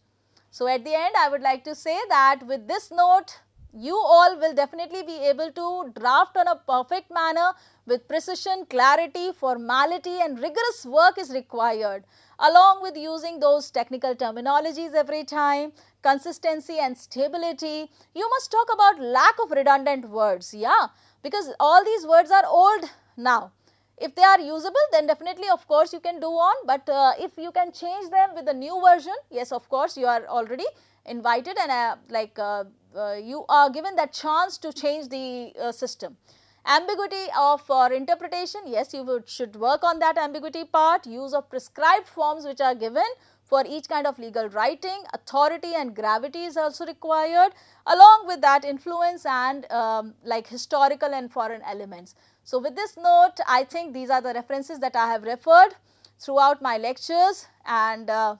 So, at the end I would like to say that with this note you all will definitely be able to draft on a perfect manner with precision, clarity, formality and rigorous work is required along with using those technical terminologies every time, consistency and stability. You must talk about lack of redundant words, yeah, because all these words are old now. If they are usable then definitely of course you can do on, but uh, if you can change them with a new version, yes of course you are already invited and uh, like uh, uh, you are given that chance to change the uh, system. Ambiguity of or interpretation, yes you would, should work on that ambiguity part, use of prescribed forms which are given for each kind of legal writing, authority and gravity is also required. Along with that influence and um, like historical and foreign elements. So, with this note I think these are the references that I have referred throughout my lectures. And uh,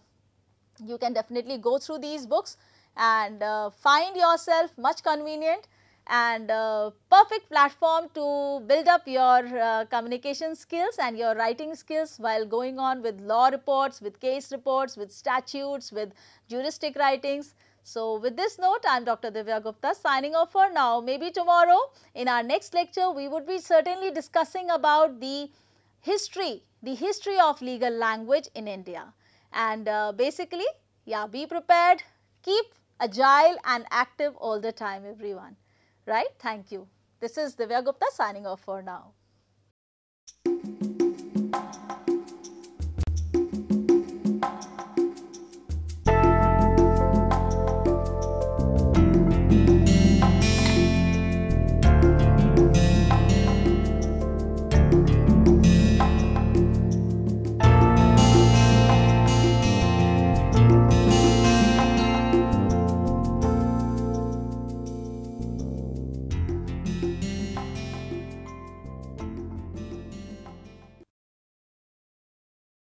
you can definitely go through these books and uh, find yourself much convenient and uh, perfect platform to build up your uh, communication skills and your writing skills while going on with law reports, with case reports, with statutes, with juristic writings. So, with this note, I am Dr. Divya Gupta signing off for now. Maybe tomorrow in our next lecture, we would be certainly discussing about the history, the history of legal language in India. And uh, basically, yeah, be prepared, keep agile and active all the time everyone right. Thank you. This is Divya Gupta signing off for now.